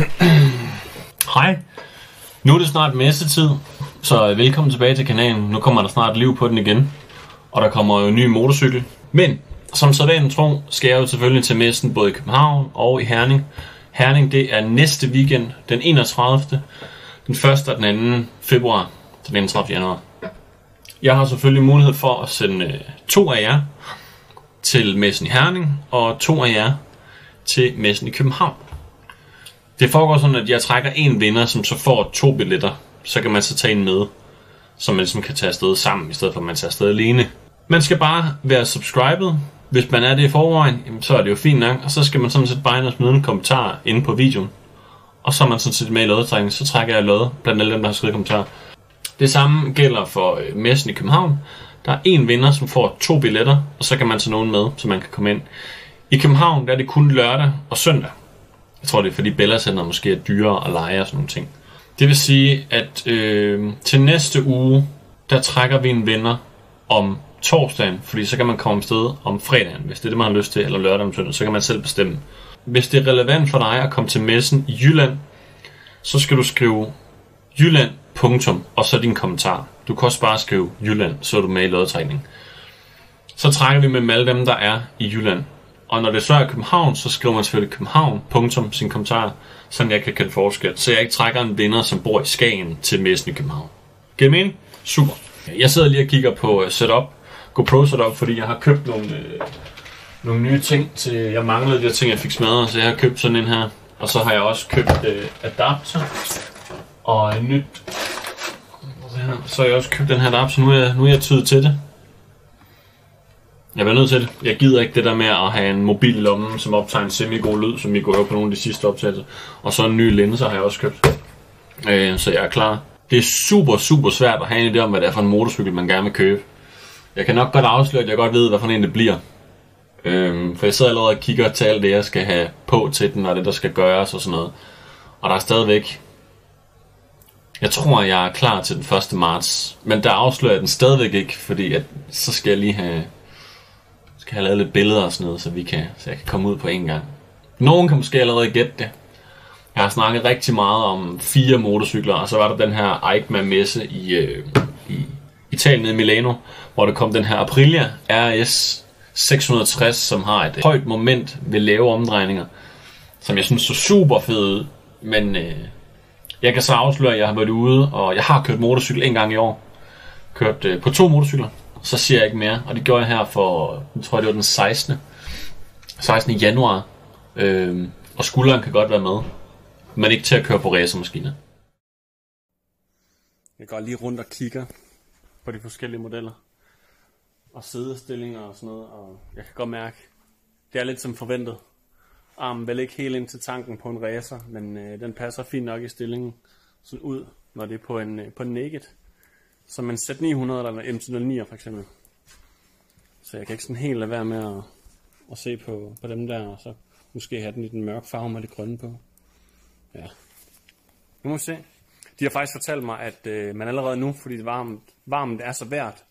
Hej. Nu er det snart messetid, så velkommen tilbage til kanalen. Nu kommer der snart liv på den igen, og der kommer jo en ny motorcykel. Men som sådan tro, skal jeg jo selvfølgelig til messen både i København og i Herning. Herning det er næste weekend, den 31. Den 1. og den 2. februar, den 31. januar. Jeg har selvfølgelig mulighed for at sende øh, to af jer til messen i Herning, og to af jer til messen i København. Det foregår sådan, at jeg trækker en vinder, som så får to billetter. Så kan man så tage en med, som man ligesom kan tage afsted sammen, i stedet for at man tager afsted alene. Man skal bare være subscribet. Hvis man er det i forvejen, jamen, så er det jo fint nok. Og så skal man sådan set bare ind og smide en kommentar inde på videoen. Og så er man sådan set med i lodtrækningen. Så trækker jeg lod blandt alle dem, der har skrevet kommentarer. Det samme gælder for øh, messen i København. Der er en vinder, som får to billetter, og så kan man tage nogen med, så man kan komme ind. I København der er det kun lørdag og søndag. Jeg tror, det er fordi Bella Center måske er dyrere at lege og sådan nogle ting. Det vil sige, at øh, til næste uge, der trækker vi en vinder om torsdagen, fordi så kan man komme afsted om fredagen, hvis det er det, man har lyst til, eller lørdag om søndag, så kan man selv bestemme. Hvis det er relevant for dig at komme til messen i Jylland, så skal du skrive Jylland, punktum, og så din kommentar. Du kan også bare skrive Jylland, så er du med i lodtrækning. Så trækker vi med alle dem, der er i Jylland. Og når det så er København, så skriver man selvfølgelig København, punktum, sin kommentar, så jeg kan kende forskel. Så jeg ikke trækker en vinder, som bor i Skagen til messen i København. Giver det mening? Super. Jeg sidder lige og kigger på øh, setup, GoPro setup, fordi jeg har købt nogle, øh, nogle nye ting til, jeg manglede de her ting, jeg fik smadret, så jeg har købt sådan en her. Og så har jeg også købt øh, adapter og en nyt. Så har jeg også købt den her adapter, så nu er jeg, nu er jeg tydet til det. Jeg var nødt til det. Jeg gider ikke det der med at have en mobil i lommen, som optager en semi-god lyd, som vi går på nogle af de sidste optagelser. Og så en ny linse har jeg også købt. Øh, så jeg er klar. Det er super, super svært at have en idé om, hvad det er for en motorcykel, man gerne vil købe. Jeg kan nok godt afsløre, at jeg godt ved, hvad for en det bliver. Øh, for jeg sidder allerede og kigger til alt det, jeg skal have på til den, og det, der skal gøres og sådan noget. Og der er stadigvæk... Jeg tror, jeg er klar til den 1. marts. Men der afslører jeg den stadigvæk ikke, fordi at, så skal jeg lige have skal have lavet lidt billeder og sådan noget, så, vi kan, så jeg kan komme ud på en gang. Nogen kan måske allerede gætte det. Jeg har snakket rigtig meget om fire motorcykler, og så var der den her Eichmann messe i, øh, i Italien i Milano, hvor der kom den her Aprilia RS 660, som har et højt moment ved lave omdrejninger, som jeg synes så super fed ud. Men øh, jeg kan så afsløre, at jeg har været ude, og jeg har kørt motorcykel en gang i år. Kørt øh, på to motorcykler så siger jeg ikke mere. Og det gjorde jeg her for, jeg tror det var den 16. 16. januar. Øh, og skulderen kan godt være med. Men ikke til at køre på racermaskiner. Jeg går lige rundt og kigger på de forskellige modeller. Og sidestillinger og sådan noget. Og jeg kan godt mærke, det er lidt som forventet. Armen vel ikke helt ind til tanken på en racer, men øh, den passer fint nok i stillingen sådan ud, når det er på en, øh, på en naked. Som en Z900 eller en MT-09 for eksempel. Så jeg kan ikke sådan helt lade være med at, at se på, på dem der, og så måske have den i den mørke farve med det grønne på. Ja. Nu må vi se. De har faktisk fortalt mig, at øh, man allerede nu, fordi det varmt, varmt er så værd,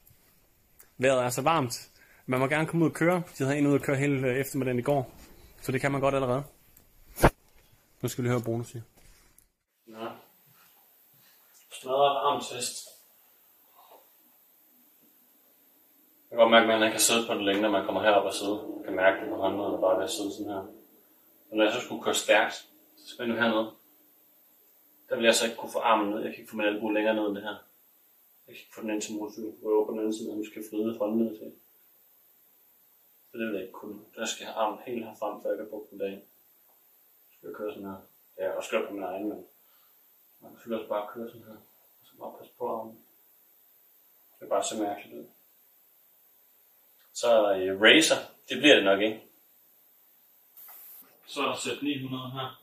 vejret er så varmt, man må gerne komme ud og køre. De havde en ud og køre hele øh, eftermiddagen i går, så det kan man godt allerede. Nu skal vi høre Bruno sige. Ja. Smadret armtest. Jeg kan godt mærke, at man ikke kan sidde på det længe, når man kommer herop og sidde. Man kan mærke det på hånden, eller bare ved at sidde sådan her. Og når jeg så skulle køre stærkt, så skal jeg nu hernede. Der ville jeg så ikke kunne få armen ned. Jeg kan ikke få min albu længere ned end det her. Jeg kan ikke få den ind til motorcyklen. Hvor jeg på den anden side, og nu skal jeg vride fra ned til. Så det vil jeg ikke kunne. Der skal jeg have armen helt herfrem, før jeg kan bruge den dag. Så skal jeg køre sådan her. Ja, jeg har også gjort på min egen, men man kan selvfølgelig også bare køre sådan her. Og så bare passe på armen. Det er bare så mærkeligt ud. Så uh, Razer, det bliver det nok ikke. Så er der sæt 900 her.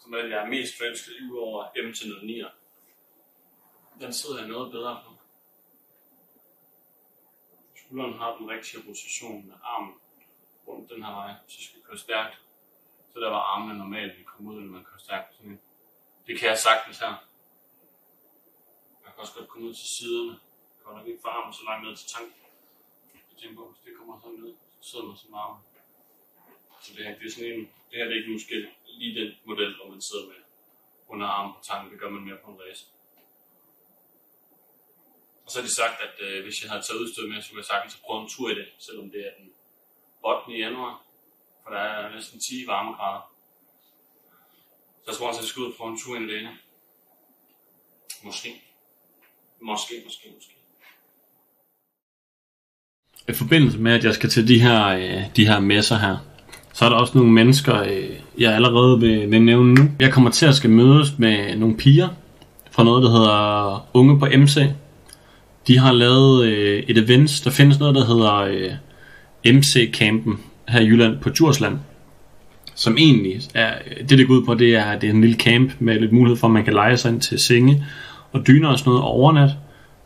Som er det, jeg er mest forelsket i over MT-09'er. Den sidder jeg noget bedre på. Skulderen har den rigtige position med armen rundt den her vej, så skal jeg køre stærkt. Så der var armene normalt vi komme ud, når man kører stærkt. Sådan det kan jeg sagtens her. Jeg kan også godt komme ud til siderne godt nok ikke få armen så langt ned til tanken. Jeg tænker på, hvis det kommer sådan ned, så sidder man sådan armen. Så det her, det er sådan en, det her det er ikke måske lige den model, hvor man sidder med underarm på tanken, det gør man mere på en race. Og så har de sagt, at øh, hvis jeg havde taget udstyr med, så kunne jeg sagtens prøve en tur i det, selvom det er den 8. januar, for der er næsten 10 varmegrader. Så jeg tror også, at jeg skal ud og prøve en tur ind i det Måske. Måske, måske, måske. I forbindelse med, at jeg skal til de her, øh, de her messer her, så er der også nogle mennesker, øh, jeg allerede vil, vil nævne nu. Jeg kommer til at skal mødes med nogle piger fra noget, der hedder Unge på MC. De har lavet øh, et event. Der findes noget, der hedder øh, MC-campen her i Jylland på Djursland. Som egentlig er, det det går ud på, det er, det er en lille camp med lidt mulighed for, at man kan lege sig ind til senge og dyner og sådan noget overnat.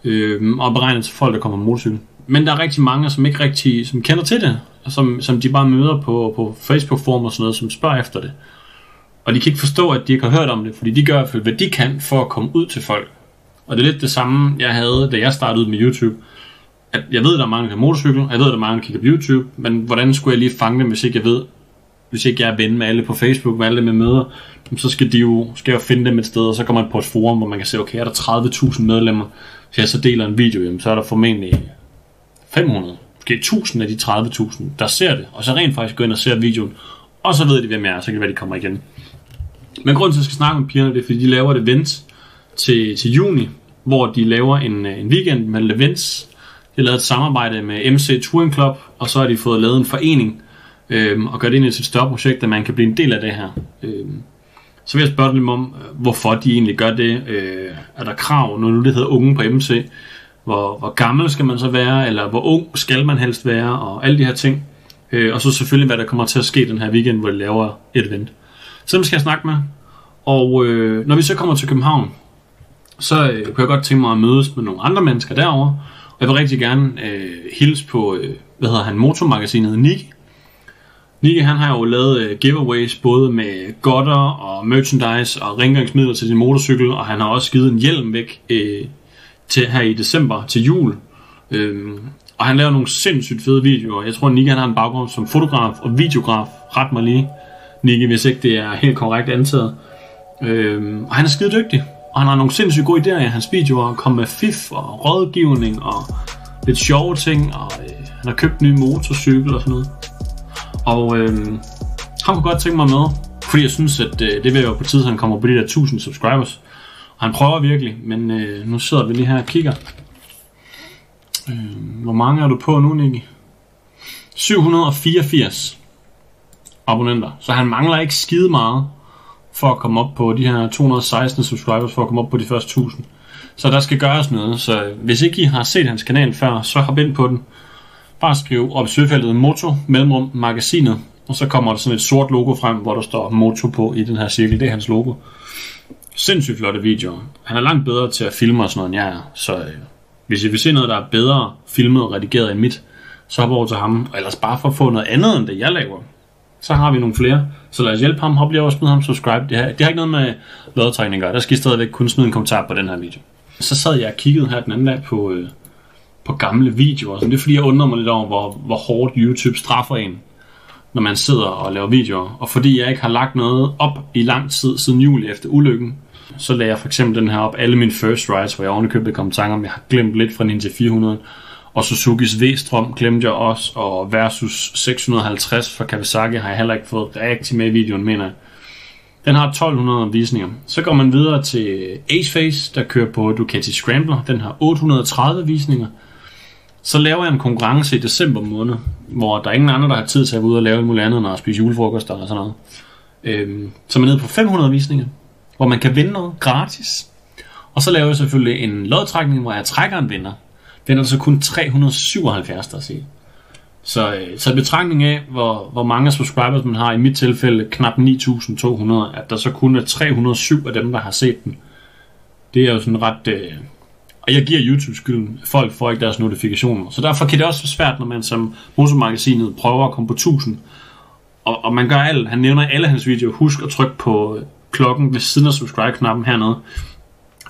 Øh, og beregnet til folk, der kommer på motorcykel. Men der er rigtig mange, som ikke rigtig som kender til det, og som, som de bare møder på, på Facebook-forum og sådan noget, som spørger efter det. Og de kan ikke forstå, at de ikke har hørt om det, fordi de gør i hvert fald, hvad de kan for at komme ud til folk. Og det er lidt det samme, jeg havde, da jeg startede med YouTube. At jeg ved, at der er mange, der har motorcykel, og jeg ved, at der er mange, der kigger på YouTube, men hvordan skulle jeg lige fange dem, hvis ikke jeg ved, hvis ikke jeg er ven med alle på Facebook, med alle med møder, så skal, de jo, skal jeg jo finde dem et sted, og så kommer man på et forum, hvor man kan se, okay, er der 30.000 medlemmer, hvis jeg så deler en video, jamen, så er der formentlig 500, måske 1000 af de 30.000, der ser det, og så rent faktisk går ind og ser videoen, og så ved de, hvem jeg er, så kan det være, de kommer igen. Men grunden til, at jeg skal snakke om pigerne, det er, fordi de laver et event til, til juni, hvor de laver en, en weekend med events. De har lavet et samarbejde med MC Touring Club, og så har de fået lavet en forening, øhm, og gør det ind i et større projekt, at man kan blive en del af det her. Øhm, så vil jeg spørge dem om, øh, hvorfor de egentlig gør det. Øh, er der krav, når nu det hedder unge på MC? Hvor, hvor gammel skal man så være, eller hvor ung skal man helst være, og alle de her ting. Øh, og så selvfølgelig, hvad der kommer til at ske den her weekend, hvor de laver et event. Så dem skal jeg snakke med. Og øh, når vi så kommer til København, så øh, kunne jeg godt tænke mig at mødes med nogle andre mennesker derovre. Og jeg vil rigtig gerne øh, hilse på, øh, hvad hedder han, motormagasinet Nick. Nick han har jo lavet øh, giveaways både med godter og merchandise og rengøringsmidler til sin motorcykel, og han har også givet en hjelm væk øh, til her i december til jul. Øhm, og han laver nogle sindssygt fede videoer. Jeg tror, Nicky han har en baggrund som fotograf og videograf. Ret mig lige, Nicky, hvis ikke det er helt korrekt antaget. Øhm, og han er skide dygtig. Og han har nogle sindssygt gode idéer i hans videoer. Kom med fif og rådgivning og lidt sjove ting. Og øh, han har købt en ny motorcykel og sådan noget. Og øh, han kunne godt tænke mig med. Fordi jeg synes, at øh, det vil jo på tid, at han kommer på de der 1000 subscribers. Han prøver virkelig, men øh, nu sidder vi lige her og kigger. Øh, hvor mange er du på nu, Nicky? 784 abonnenter. Så han mangler ikke skide meget for at komme op på de her 216 subscribers, for at komme op på de første 1000. Så der skal gøres noget. Så hvis ikke I har set hans kanal før, så hop ind på den. Bare skriv op i søgefeltet Moto, mellemrum, magasinet, og så kommer der sådan et sort logo frem, hvor der står Moto på i den her cirkel. Det er hans logo sindssygt flotte videoer. Han er langt bedre til at filme og sådan noget, end jeg er. Så øh, hvis I vil se noget, der er bedre filmet og redigeret end mit, så hop over til ham. Og ellers bare for at få noget andet, end det jeg laver. Så har vi nogle flere. Så lad os hjælpe ham. Hop lige over og smid ham subscribe. Det har, det har ikke noget med lodtrækning at gøre. Der skal I stadigvæk kun smide en kommentar på den her video. Så sad jeg og kiggede her den anden dag på, øh, på gamle videoer. Så det er fordi, jeg undrer mig lidt over, hvor, hvor hårdt YouTube straffer en når man sidder og laver videoer. Og fordi jeg ikke har lagt noget op i lang tid siden juli efter ulykken, så lagde jeg for eksempel den her op, alle mine first rides, hvor jeg ovenikøbet kom tanke om, jeg har glemt lidt fra Ninja 400. Og Suzuki's V-strøm glemte jeg også, og versus 650 fra Kawasaki har jeg heller ikke fået rigtig med i videoen, mener jeg. Den har 1200 visninger. Så går man videre til Aceface, der kører på Ducati Scrambler. Den har 830 visninger. Så laver jeg en konkurrence i december måned, hvor der er ingen andre, der har tid til at være ude og lave en muligt andet, end at spise julefrokoster og sådan noget. Øhm, så man er nede på 500 visninger hvor man kan vinde noget gratis. Og så laver jeg selvfølgelig en lodtrækning, hvor jeg trækker en vinder. Den er der så kun 377, der siger. Så, øh, så betragtning af, hvor, hvor mange subscribers man har, i mit tilfælde knap 9.200, at der så kun er 307 af dem, der har set den. Det er jo sådan ret... Øh, og jeg giver YouTube skylden. Folk får ikke deres notifikationer. Så derfor kan det også være svært, når man som motormagasinet prøver at komme på 1000. Og, og man gør alt. Han nævner alle hans videoer. Husk at trykke på øh, klokken ved siden af subscribe-knappen hernede,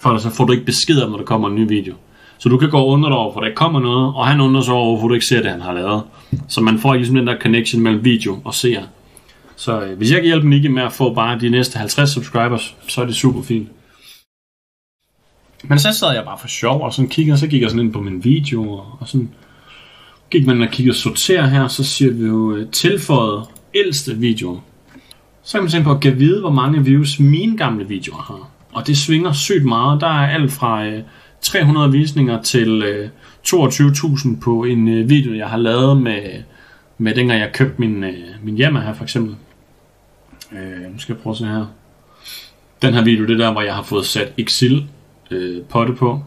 for så får du ikke besked om, når der kommer en ny video. Så du kan gå under dig over, for der kommer noget, og han undrer sig over, hvorfor du ikke ser det, han har lavet. Så man får ligesom den der connection mellem video og seer. Så øh, hvis jeg kan hjælpe Nicky med at få bare de næste 50 subscribers, så er det super fint. Men så sad jeg bare for sjov og sådan kiggede, og så gik jeg sådan ind på min video, og og sådan gik man og kiggede sorterer her, så siger vi jo øh, tilføjet ældste video. Så kan man tænke på at kan vide, hvor mange views mine gamle videoer har. Og det svinger sygt meget. Der er alt fra øh, 300 visninger til øh, 22.000 på en øh, video, jeg har lavet med, med dengang jeg købte min, øh, min Yamaha her for eksempel. Øh, nu skal jeg prøve at se her. Den her video, det er der, hvor jeg har fået sat Exil øh, potte på.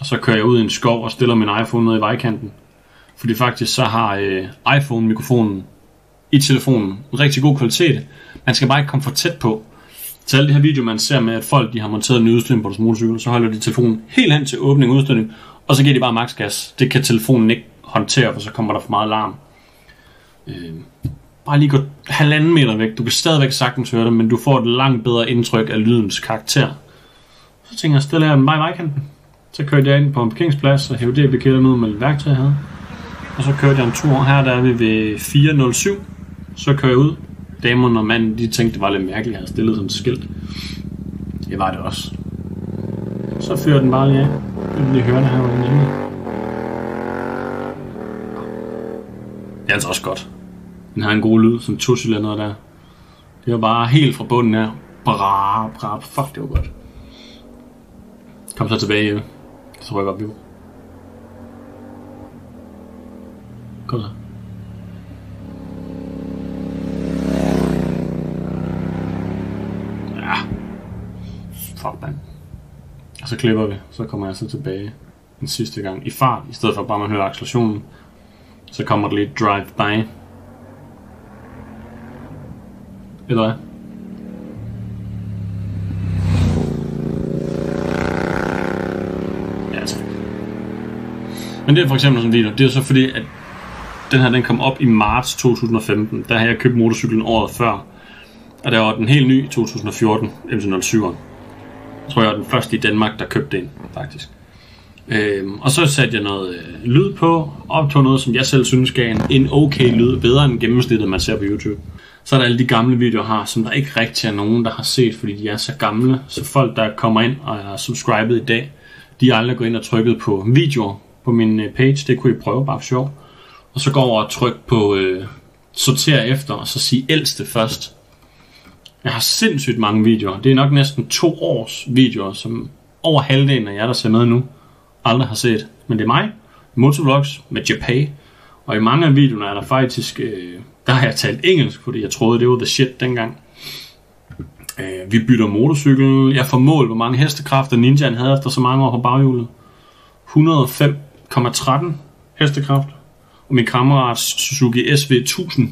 Og så kører jeg ud i en skov og stiller min iPhone ned i vejkanten. Fordi faktisk så har øh, iPhone-mikrofonen i telefonen en rigtig god kvalitet. Man skal bare ikke komme for tæt på. Til alle de her videoer, man ser med, at folk de har monteret en udstødning på deres motorcykel, så holder de telefonen helt hen til åbning og udstødning, og så giver de bare max gas. Det kan telefonen ikke håndtere, for så kommer der for meget larm. Øh, bare lige gå halvanden meter væk. Du kan stadigvæk sagtens høre det, men du får et langt bedre indtryk af lydens karakter. Så tænker jeg, stille jeg den i vejkanten. Så kørte jeg ind på en parkeringsplads og hævde det ud med lidt værktøj, jeg havde. Og så kørte jeg en tur. Her der er vi ved 407. Så kører jeg ud. Damerne og manden, de tænkte, det var lidt mærkeligt, at jeg havde stillet sådan et skilt. Det var det også. Så fører den bare lige af. Det vil lige høre det her, hvordan det Det er altså også godt. Den har en god lyd, sådan to cylinder der. Det var bare helt fra bunden her. Bra, bra, fuck, det var godt. Kom så tilbage, så rykker op, jo. Kom så. Ja. Fuck. Og så klipper vi. Så kommer jeg så tilbage den sidste gang i fart, i stedet for bare man hører accelerationen. Så kommer der lidt drive-by. Eller hvad? Ja, tak. Men det er for eksempel sådan en video. Det er så fordi, at den her den kom op i marts 2015. Der havde jeg købt motorcyklen året før. Og der var den helt ny 2014, MC07'eren. Tror, jeg var den første i Danmark, der købte den, faktisk. Øhm, og så satte jeg noget øh, lyd på, optog noget, som jeg selv synes gav en, en okay lyd, bedre end gennemsnittet, man ser på YouTube. Så er der alle de gamle videoer har, som der ikke rigtig er nogen, der har set, fordi de er så gamle. Så folk, der kommer ind og er subscribet i dag, de er aldrig gået ind og trykket på videoer på min øh, page. Det kunne I prøve bare for sjov. Og så går over og tryk på øh, sorter efter, og så sige ældste først. Jeg har sindssygt mange videoer. Det er nok næsten to års videoer, som over halvdelen af jer, der ser med nu, aldrig har set. Men det er mig, Motovlogs med Japan. Og i mange af videoerne er der faktisk, øh, der har jeg talt engelsk, fordi jeg troede, det var the shit dengang. Øh, vi bytter motorcykel. Jeg får mål, hvor mange hestekræfter Ninjaen havde efter så mange år på baghjulet. 105,13 hestekraft. Og min kammerats Suzuki SV1000,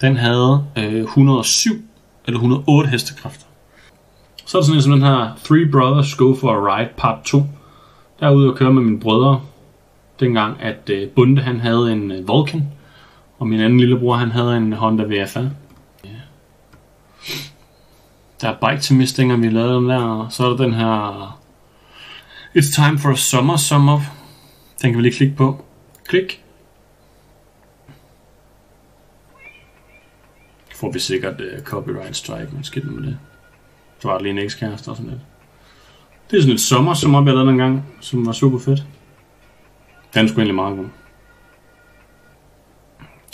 den havde øh, 107 eller 108 hestekræfter. Så er der sådan en som den her Three Brothers Go for a Ride part 2. Der er ude og køre med mine brødre. Dengang at øh, Bunde han havde en øh, Vulcan. Og min anden lillebror han havde en Honda VFA. Ja. Der er bike til mistinger, vi lavede den der. Så er der den her It's time for a summer sum up. Den kan vi lige klikke på. Klik. Får vi sikkert uh, copyright strike, men skidt med det. Så var det lige en ekskæreste og sådan lidt. Det er sådan et sommer, som jeg lavede en gang, som var super fedt. Den skulle egentlig meget god.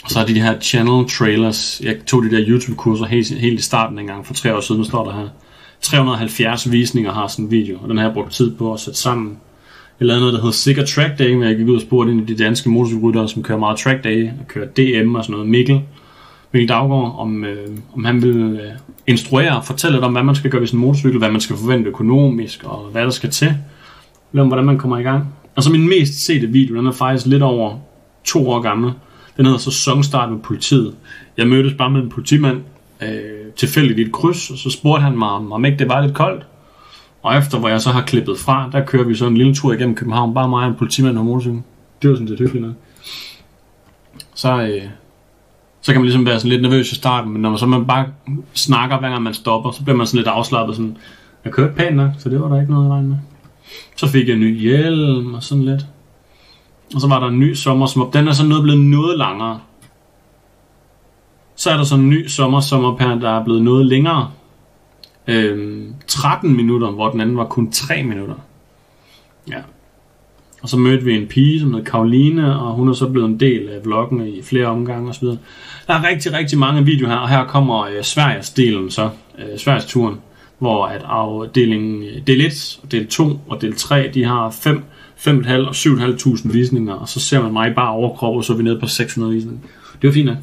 Og så er de, de her channel trailers. Jeg tog de der YouTube-kurser helt, helt i starten en gang for tre år siden, står der her. 370 visninger har sådan en video, og den har jeg brugt tid på at sætte sammen. Jeg lavede noget, der hedder Sikker Track Day, hvor jeg gik ud og spurgte en af de danske motorcykelryttere, som kører meget track day, og kører DM og sådan noget, Mikkel. Mikkel Daggaard, om, øh, om han vil øh, instruere og fortælle lidt om, hvad man skal gøre ved sin motorcykel, hvad man skal forvente økonomisk, og hvad der skal til, om hvordan man kommer i gang. Og så min mest sete video, den er faktisk lidt over to år gammel. Den hedder Sæsonstart med politiet. Jeg mødtes bare med en politimand øh, tilfældigt i et kryds, og så spurgte han mig, om ikke det var lidt koldt. Og efter hvor jeg så har klippet fra, der kører vi så en lille tur igennem København, bare mig og en politimand og motorcykel. Det var sådan set hyggeligt nok. Så, øh, så kan man ligesom være sådan lidt nervøs i starten, men når man så man bare snakker, hver gang man stopper, så bliver man sådan lidt afslappet, sådan, jeg kørte pænt nok, så det var der ikke noget i vejen med. Så fik jeg en ny hjelm og sådan lidt. Og så var der en ny sommer, som op. Den er så noget blevet noget langere. Så er der sådan en ny sommer, som her, der er blevet noget længere. Øhm, 13 minutter, hvor den anden var kun 3 minutter. Ja. Og så mødte vi en pige, som hed Karoline, og hun er så blevet en del af vloggen i flere omgange osv. Der er rigtig, rigtig mange videoer her, og her kommer øh, Sveriges delen så, øh, Sveriges turen, hvor at afdelingen øh, del 1, del 2 og del 3, de har 5, 5.500 og 7.500 visninger, og så ser man mig bare overkrop, og så er vi nede på 600 visninger. Det var fint, ja.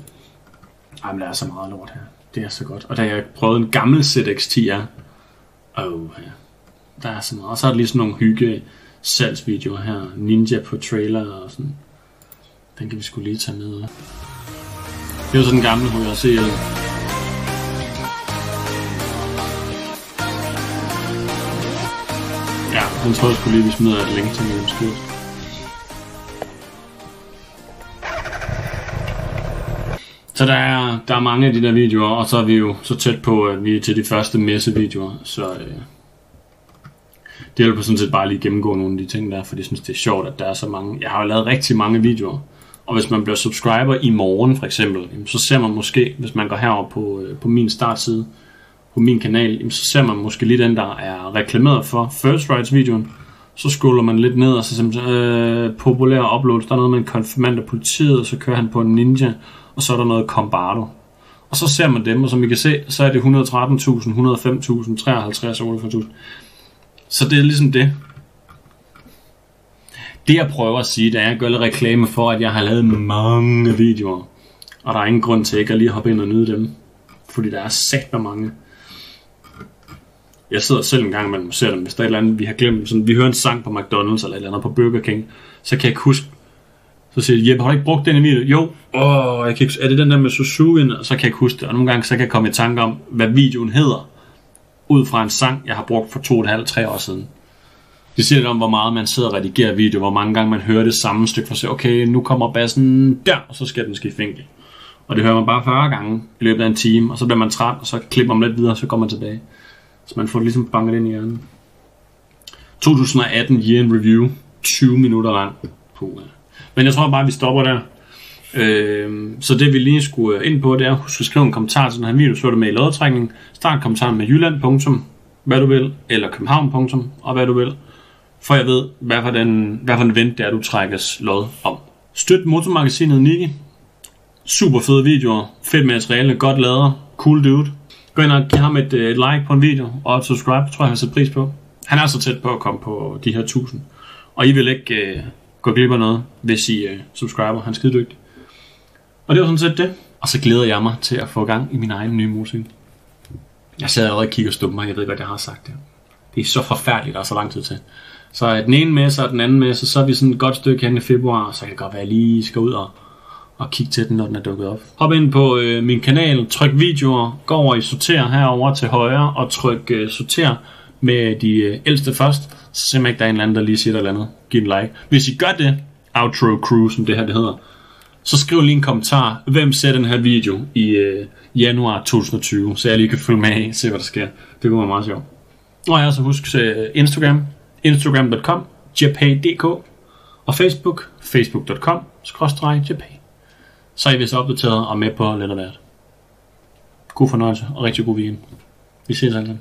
Ej, men der er så meget lort her. Det er så godt. Og da jeg prøvede en gammel ZX10R, oh, ja. der er så meget. Og så er det lige sådan nogle hygge salgsvideoer her. Ninja på trailer og sådan. Den kan vi skulle lige tage med. Det er jo sådan en gammel HJCL. Ja, den tror jeg skulle lige, vi smider et link til min beskrivelse. Så der er, der er mange af de der videoer, og så er vi jo så tæt på, at vi er til de første messevideoer, så øh, det hjælper sådan set bare lige gennemgå nogle af de ting der, for jeg synes det er sjovt, at der er så mange. Jeg har jo lavet rigtig mange videoer, og hvis man bliver subscriber i morgen for eksempel, så ser man måske, hvis man går herover på, øh, på min startside, på min kanal, så ser man måske lige den, der er reklameret for First Rights videoen. Så scroller man lidt ned, og så simpelthen øh, populære uploads. Der er noget med en konfirmand af politiet, og så kører han på en ninja, og så er der noget Combardo. Og så ser man dem, og som I kan se, så er det 113.000, 105.000, 53.000, 48.000. Så det er ligesom det. Det jeg prøver at sige, det er, at jeg gør lidt reklame for, at jeg har lavet mange videoer. Og der er ingen grund til ikke at lige hoppe ind og nyde dem. Fordi der er sat med mange. Jeg sidder selv en gang imellem og ser dem, hvis der er et eller andet, vi har glemt. Sådan, vi hører en sang på McDonald's eller et eller andet på Burger King. Så kan jeg ikke huske, så siger jeg, Jeppe, har du ikke brugt den i video? Jo. Åh, jeg kan ikke, er det den der med Suzuki? Og så kan jeg ikke huske det. Og nogle gange så kan jeg komme i tanke om, hvad videoen hedder. Ud fra en sang, jeg har brugt for to og et halvt, tre år siden. Det siger lidt om, hvor meget man sidder og redigerer video, hvor mange gange man hører det samme stykke for at okay, nu kommer bassen der, og så skal den skifte vinkel. Og det hører man bare 40 gange i løbet af en time, og så bliver man træt, og så klipper man lidt videre, og så går man tilbage. Så man får det ligesom banket ind i hjernen. 2018 Year in Review, 20 minutter lang. Puh, Men jeg tror bare, at vi stopper der. Øh, så det vi lige skulle øh, ind på, det er, husk at skrive en kommentar til den her video, så er det med i lodtrækningen. Start kommentaren med Jylland. hvad du vil, eller København. og hvad du vil. For jeg ved, hvad for den, hvad for en vent det er, du trækkes lod om. Støt motormagasinet Niki. Super fede videoer, fedt materiale, godt lavet, cool dude. Gå ind og giv ham et, øh, et like på en video, og et subscribe, tror jeg, han sætter pris på. Han er så tæt på at komme på de her 1000. Og I vil ikke øh, gå glip af noget, hvis I øh, subscriber. Han er skide dygtig. Og det var sådan set det. Og så glæder jeg mig til at få gang i min egen nye motorcykel. Jeg sad allerede og kigger stå mig. Jeg ved godt, jeg har sagt det. Det er så forfærdeligt, der er så lang tid til. Så den ene med, så den anden med, så, så er vi sådan et godt stykke hen i februar, så kan det godt være, at jeg lige skal ud og, og kigge til den, når den er dukket op. Hop ind på øh, min kanal, tryk videoer, gå over i sorter herover til højre, og tryk øh, sorter med de øh, ældste først, så simpelthen ikke der er en eller anden, der lige siger et eller andet. Giv en like. Hvis I gør det, outro crew, som det her det hedder, så skriv lige en kommentar, hvem ser den her video i øh, januar 2020, så jeg lige kan følge med i, se hvad der sker. Det kunne være meget sjovt. Og jeg så husk øh, Instagram, instagram.com, jpay.dk og Facebook, facebook.com, skråstrej japay. Så er I vist opdateret og med på lidt af hvert. God fornøjelse og rigtig god weekend. Vi ses alle.